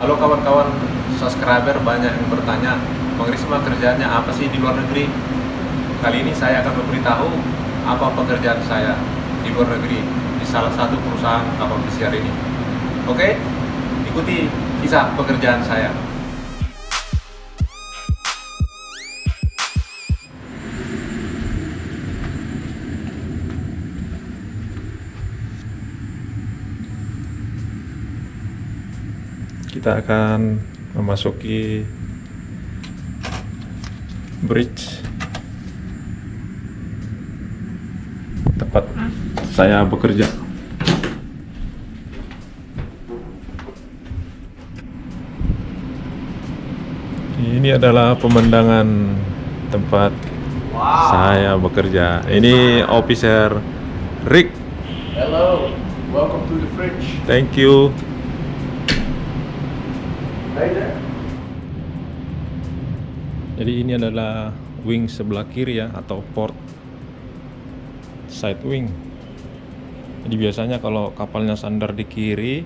Halo kawan-kawan subscriber banyak yang bertanya Bang Risma kerjanya apa sih di luar negeri? Kali ini saya akan memberitahu apa pekerjaan saya di luar negeri di salah satu perusahaan kapal pesiar ini. Oke, ikuti kisah pekerjaan saya. Kita akan memasuki bridge tempat saya bekerja. Ini adalah pemandangan tempat saya bekerja. Ini officer Rick. Hello, welcome to the fridge. Thank you. Jadi ini adalah wing sebelah kiri ya atau port side wing. Jadi biasanya kalau kapalnya sandar di kiri,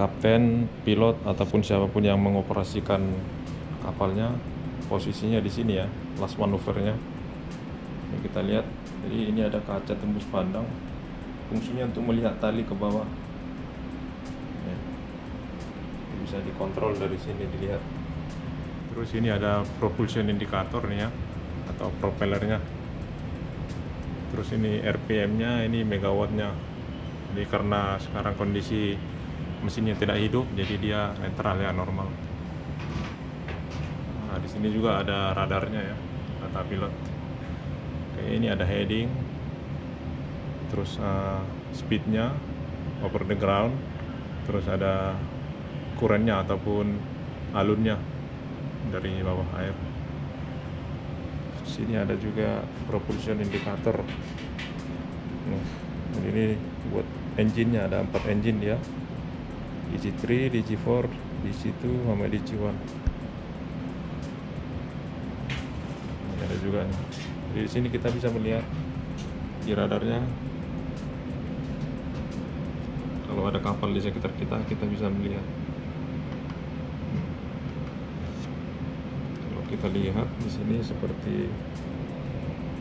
kapten, pilot ataupun siapa pun yang mengoperasikan kapalnya posisinya di sini ya, last maneuvernya. Ini kita lihat. Jadi ini ada kaca tembus pandang. Fungsinya untuk melihat tali ke bawah. Bisa dikontrol dari sini dilihat. Terus ini ada propulsion indicator nih ya atau propellernya. Terus ini RPM-nya, ini megawattnya. Jadi karena sekarang kondisi mesinnya tidak hidup, jadi dia netral ya normal. Nah, di sini juga ada radarnya ya, data pilot. Oke, ini ada heading, terus uh, speednya over the ground, terus ada kurennya ataupun alunnya dari bawah air. Sini ada juga propulsion indicator. Nah, ini buat engine-nya ada empat engine ya. DG3, DG4, DG2 sama DG1. Ini ada juga di sini kita bisa melihat di radarnya kalau ada kapal di sekitar kita kita bisa melihat kalau kita lihat di sini seperti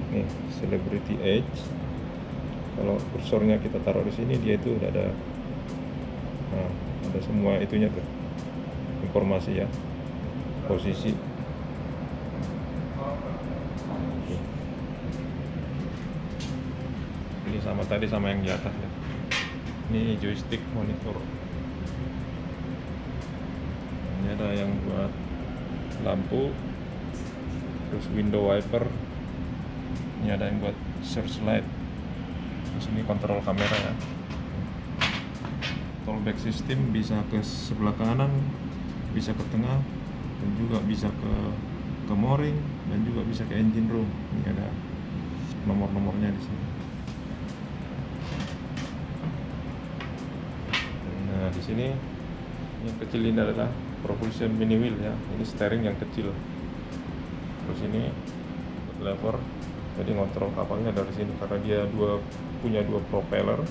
nih celebrity edge kalau kursornya kita taruh di sini dia itu udah ada nah, ada semua itunya tuh informasi ya posisi. Ini sama tadi sama yang di atas ya. Ini joystick monitor. Ini ada yang buat lampu terus window wiper. Ini ada yang buat searchlight. Terus ini kontrol kamera ya. Tollback system bisa ke sebelah kanan bisa ke tengah dan juga bisa ke ke mooring dan juga bisa ke engine room. Ini ada nomor-nomornya di sini. Nah di sini yang kecil ini adalah propulsion mini wheel ya. Ini steering yang kecil terus ini lever jadi ngontrol kapalnya dari sini karena dia dua punya dua propeller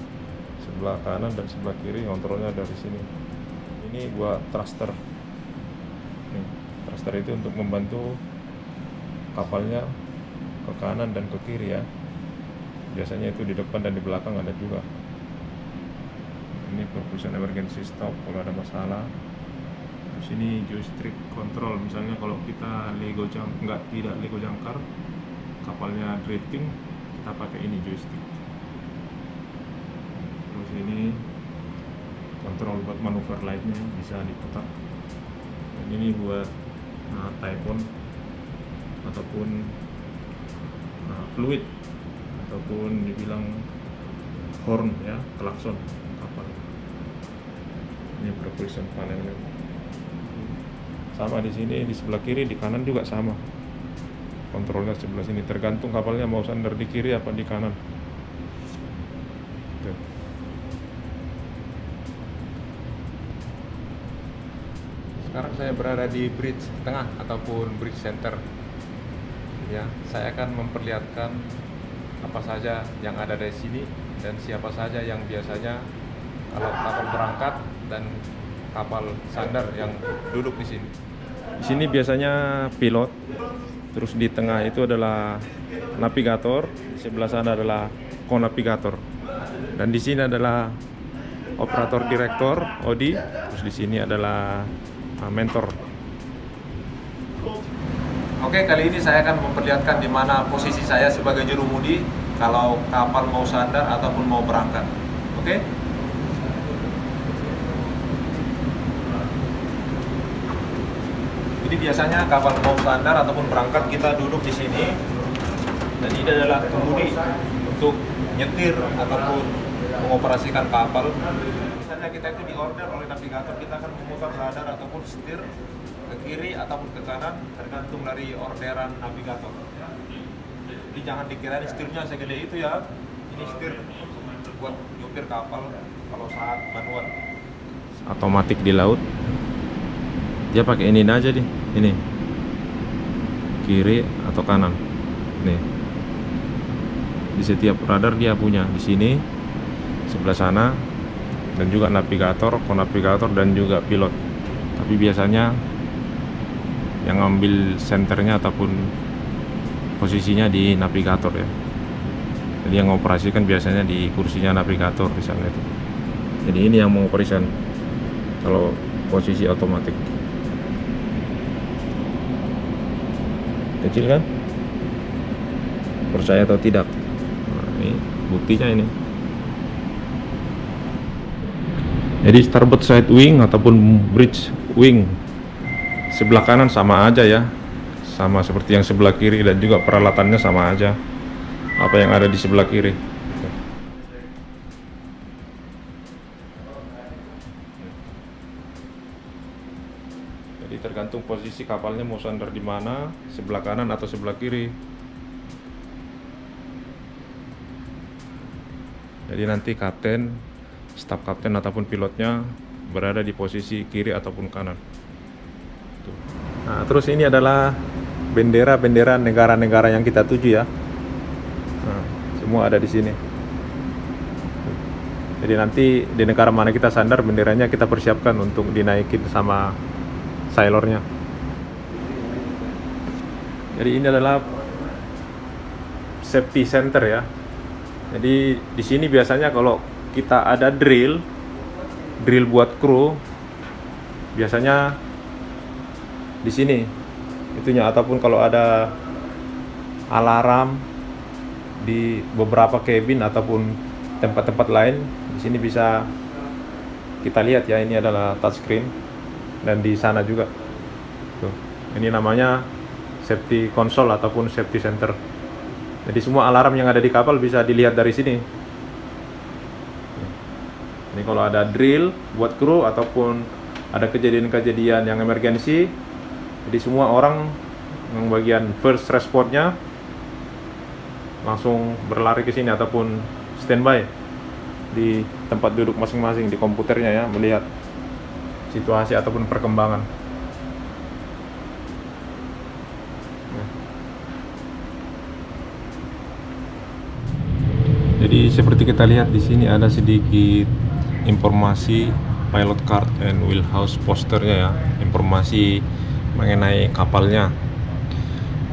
sebelah kanan dan sebelah kiri ngontrolnya dari sini. Ini buat thruster. Nih, thruster itu untuk membantu kapalnya ke kanan dan ke kiri ya. Biasanya itu di depan dan di belakang ada juga. Ini propulsion emergency stop kalau ada masalah terus ini joystick control. Misalnya kalau kita lego jang nggak tidak lego jangkar kapalnya drifting kita pakai ini joystick. Terus ini kontrol buat manuver lightnya bisa diputar dan ini buat uh, typhoon ataupun uh, fluid ataupun dibilang horn ya klakson kapal. Ini propulsion panel sama di sini di sebelah kiri di kanan juga sama. Kontrolnya sebelah sini tergantung kapalnya mau sandar di kiri apa di kanan. Sekarang saya berada di bridge tengah ataupun bridge center. Ya saya akan memperlihatkan apa saja yang ada di sini dan siapa saja yang biasanya kalau kapal berangkat dan kapal sandar yang duduk di sini. Di sini biasanya pilot, terus di tengah itu adalah navigator, di sebelah sana adalah konavigator, dan di sini adalah operator direktor Odi, terus di sini adalah uh, mentor. Oke, kali ini saya akan memperlihatkan di mana posisi saya sebagai jurumudi kalau kapal mau sandar ataupun mau berangkat. Oke? Jadi biasanya kapal mau sandar ataupun berangkat kita duduk di sini dan ini adalah kemudi untuk nyetir ataupun mengoperasikan kapal. Misalnya kita itu diorder oleh navigator, kita akan memutar radar ataupun setir ke kiri ataupun ke kanan tergantung dari orderan navigator. Jadi jangan dikira setirnya segede itu ya. Ini setir buat nyupir kapal kalau saat manual. Otomatik di laut. Dia pakai ini aja deh, ini kiri atau kanan. Nih. Di setiap radar dia punya di sini sebelah sana dan juga navigator, konavigator dan juga pilot. Tapi biasanya yang ngambil senternya ataupun posisinya di navigator ya. Jadi yang mengoperasikan biasanya di kursinya navigator di sana itu. Jadi ini yang mengoperasikan kalau posisi otomatis. Kecil kan? Percaya atau tidak? Nah, ini buktinya ini. Jadi starboard side wing ataupun bridge wing sebelah kanan sama aja ya sama seperti yang sebelah kiri dan juga peralatannya sama aja apa yang ada di sebelah kiri posisi kapalnya mau sandar di mana sebelah kanan atau sebelah kiri jadi nanti kapten staf kapten ataupun pilotnya berada di posisi kiri ataupun kanan. Nah, terus ini adalah bendera-bendera negara-negara yang kita tuju ya. Nah, semua ada di sini. Jadi nanti di negara mana kita sandar benderanya kita persiapkan untuk dinaikin sama sailornya. Jadi ini adalah safety center ya. Jadi di sini biasanya kalau kita ada drill, drill buat kru, biasanya di sini. Itunya ataupun kalau ada alarm di beberapa cabin ataupun tempat-tempat lain di sini bisa kita lihat ya ini adalah touchscreen. Dan di sana juga. Tuh ini namanya safety console ataupun safety center jadi semua alarm yang ada di kapal bisa dilihat dari sini ini kalau ada drill buat kru ataupun ada kejadian-kejadian yang emergensi jadi semua orang yang bagian first responnya langsung berlari ke sini ataupun standby di tempat duduk masing-masing di komputernya ya melihat situasi ataupun perkembangan. Jadi seperti kita lihat di sini ada sedikit informasi pilot card and wheelhouse posternya ya, informasi mengenai kapalnya.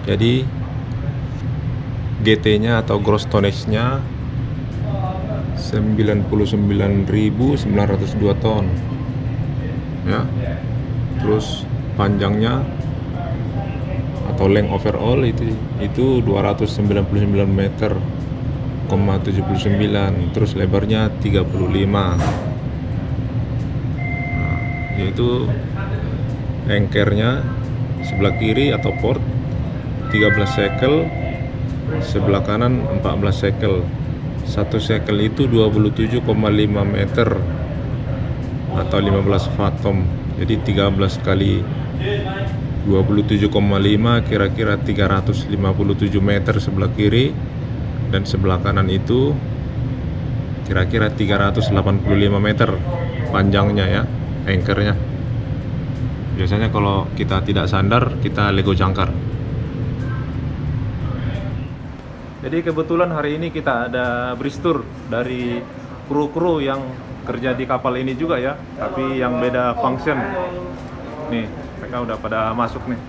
Jadi GT-nya atau gross tonnage-nya 99.902 ton. Ya. Terus panjangnya atau length overall itu itu 299 meter 79 terus lebarnya 35 nah, yaitu anchornya sebelah kiri atau port 13 sekel sebelah kanan 14 sekel. Satu sekel itu 27,5 meter atau 15 fathom jadi 13 kali 27,5 kira-kira 357 meter sebelah kiri dan sebelah kanan itu kira-kira 385 meter panjangnya ya anchornya biasanya kalau kita tidak sandar kita lego jangkar jadi kebetulan hari ini kita ada bristur dari kru-kru yang kerja di kapal ini juga ya, tapi yang beda function. Nih, mereka udah pada masuk nih.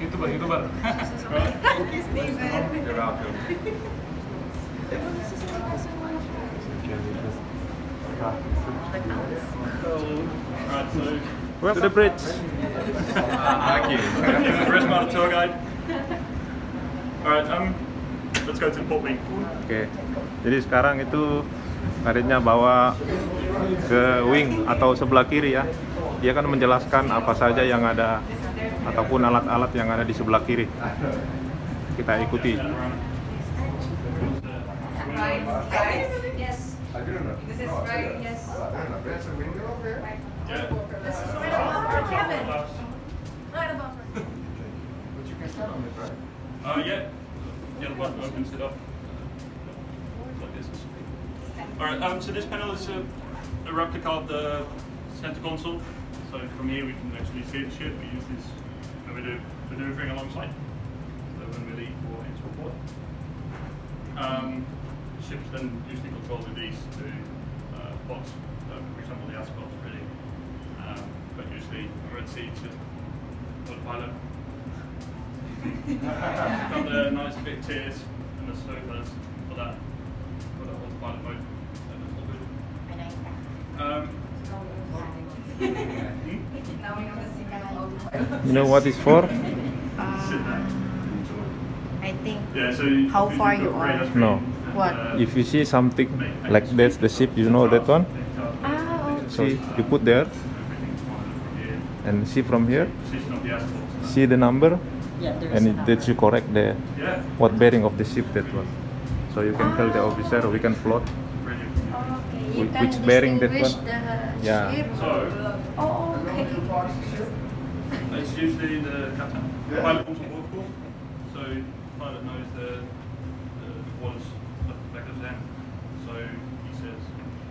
YouTuber, YouTuber. You're welcome. Right, so Well, to the bridge. thank you. Chris Martin, tour guide. All right, um, let's go to the port wing. Oke. Jadi sekarang itu karetnya bawa ke wing atau sebelah kiri ya. Dia akan menjelaskan apa saja yang ada ataupun alat-alat yang ada di sebelah kiri. Kita ikuti. This. All right. Um, so this panel is a, a replica of the center console. So from here we can actually see the ship. We use this when we do maneuvering alongside. So when we leave for port. Um, ships then usually control with these two uh, pods. So for example, the aspects really. Um, but usually we're at sea to pilot. Got the nice big tiers and the sofas for that, for the whole pilot mode. You know what is for? sit. I think How far you've you got radar are? No. What? uh, If you see something like that's the ship, you know that one. Ah, So you put there and see from here, position of the asphalt. see the number, yeah, and a it number. lets you correct the Yeah, what bearing of the ship that was. So you can tell the officer we can plot. brilliant. Okay, you Which- can bearing that one? the Yeah. shape. So Oh, okay. It's usually the captain. Pilot comes on board, of course. So pilot knows the the, the the back of hand. So he says,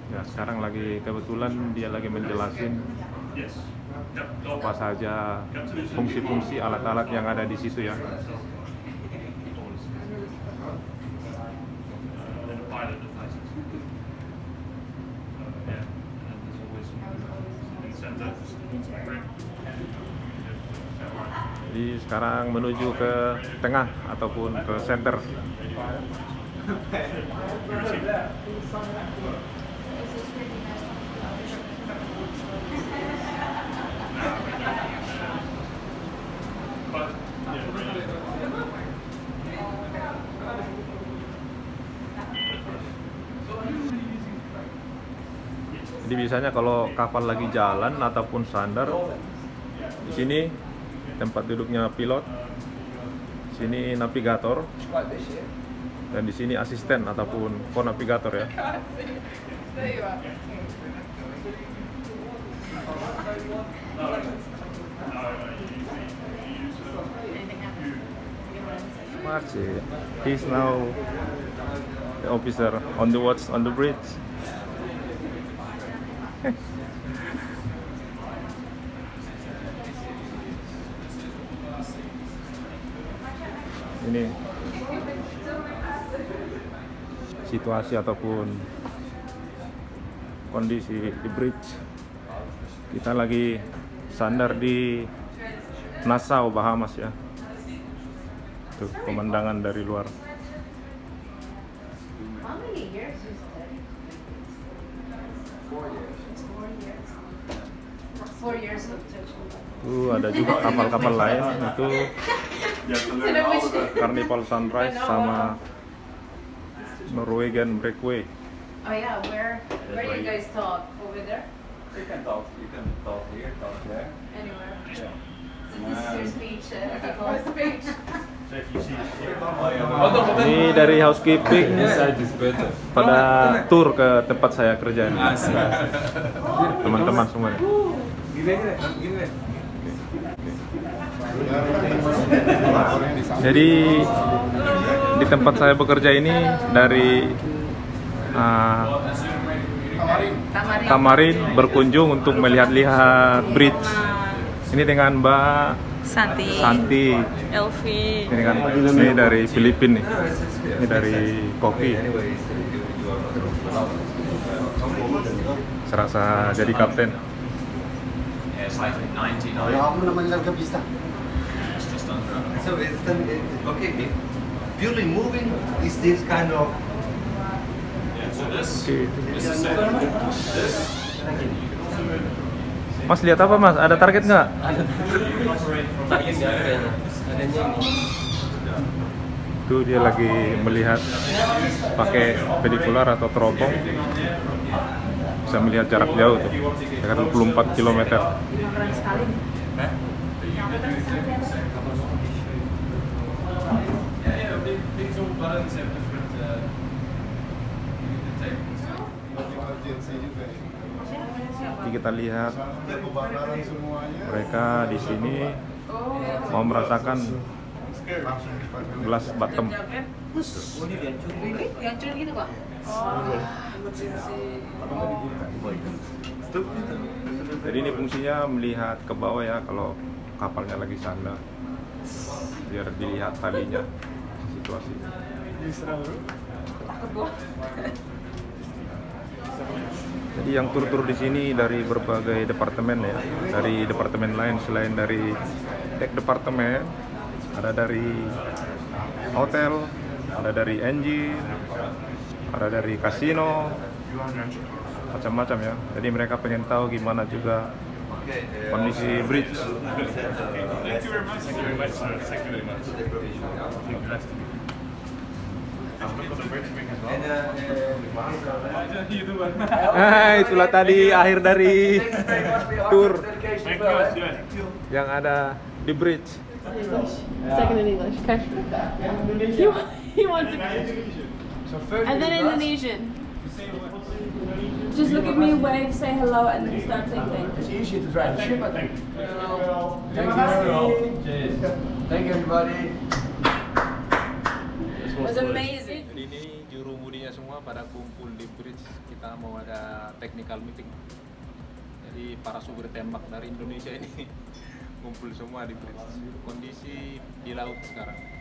Ya sekarang lagi kebetulan dia lagi menjelasin yes. Cap- apa saja fungsi-fungsi alat-alat yang ada di situ ya. Uh, then the pilot decides. Uh, yeah, and then there's always incentive. Jadi sekarang menuju ke tengah ataupun ke center. Jadi biasanya kalau kapal lagi jalan ataupun sandar di sini tempat duduknya pilot, sini navigator, dan di sini asisten ataupun co-navigator ya. Marci, he's now the officer on the watch on the bridge. Ini situasi ataupun kondisi di bridge. Kita lagi sandar di Nassau, Bahamas ya. Tuh pemandangan dari luar. Tuh ada juga kapal-kapal lain itu Carnival Sunrise sama Norwegian Breakaway. Oh yeah, where where do you guys talk? Over there? You can talk, you can talk here, talk there. Anywhere? Yeah. So this is your speech, uh, speech. Ini dari housekeeping pada tour ke tempat saya kerja ini. Teman-teman semua. nih. Jadi di tempat saya bekerja ini dari uh, Tamarin. Kamarin berkunjung untuk melihat-lihat bridge. Ini dengan Mbak Santi. Santi. Elvi. Ini kan ini dari Filipina nih. Ini dari kopi. Serasa jadi kapten. Yeah, it's like 99. Kamu namanya nggak bisa. So it's then okay. Purely moving is this kind of Yeah, so this, Oke. this is it. This, Mas lihat apa mas? Ada target nggak? Target nggak ada kayaknya. Adanya ini. Itu dia lagi melihat pakai pedikular atau teropong. Bisa melihat jarak jauh tuh. Sekitar 24 km. Keren sekali. Jadi kita lihat mereka di sini mau merasakan gelas bottom. Jadi ini fungsinya melihat ke bawah ya kalau kapalnya lagi sandar. Biar dilihat talinya situasi. Jadi yang tur-tur di sini dari berbagai departemen ya, dari departemen lain selain dari tech departemen, ada dari hotel, ada dari engine, ada dari kasino, macam-macam ya. Jadi mereka pengen tahu gimana juga kondisi bridge. Thank you very much. Thank you very much. sir. Thank you very much. Nice to meet you. I'm looking for the bridge wing as well. Ah, itulah tadi akhir dari tour yang ada di bridge. Second in English. Okay. He, he wants to. And then Indonesian. Just look at me, wave, say hello, and then start saying thank you. easy to drive the ship, I think. Thank you. Thank you everybody. Was amazing. Jadi ini juru mudinya semua pada kumpul di bridge. Kita mau ada technical meeting. Jadi para supir tembak dari Indonesia ini kumpul semua di bridge. Kondisi di laut sekarang.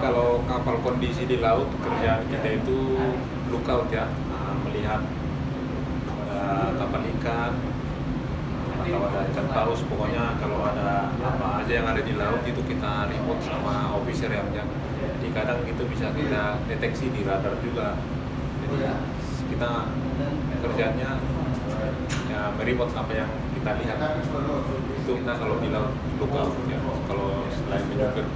Kalau kapal kondisi di laut kerjaan kita itu lookout ya, Nah, melihat ada kapal ikan atau ada ikan paus, pokoknya kalau ada apa aja yang ada di laut itu kita report sama officer yang. Jadi kadang itu bisa kita deteksi di radar juga. Jadi kita kerjanya ya mereport apa yang kita lihat. Itu kita kalau di laut lookout ya, kalau selain menyupir